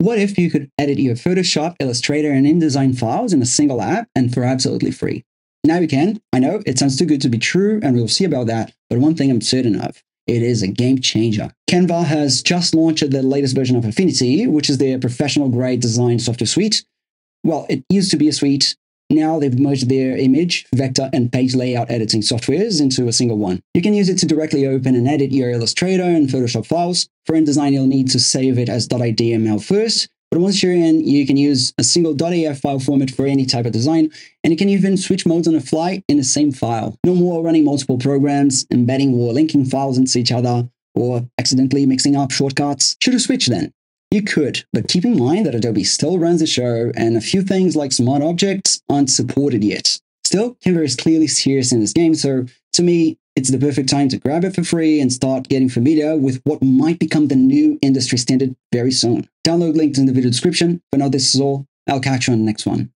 What if you could edit your Photoshop, Illustrator, and InDesign files in a single app and for absolutely free? Now you can. I know it sounds too good to be true, and we'll see about that, but one thing I'm certain of it is a game changer. Canva has just launched the latest version of Affinity, which is their professional grade design software suite. Well, it used to be a suite. Now they've merged their image, vector, and page layout editing softwares into a single one. You can use it to directly open and edit your Illustrator and Photoshop files. For InDesign, you'll need to save it as .idml first, but once you're in, you can use a single .af file format for any type of design, and you can even switch modes on the fly in the same file. No more running multiple programs, embedding or linking files into each other, or accidentally mixing up shortcuts. Should have switched then? You could, but keep in mind that Adobe still runs the show, and a few things like smart objects aren't supported yet. Still, Canva is clearly serious in this game, so to me, it's the perfect time to grab it for free and start getting familiar with what might become the new industry standard very soon. Download links in the video description. For now, this is all. I'll catch you on the next one.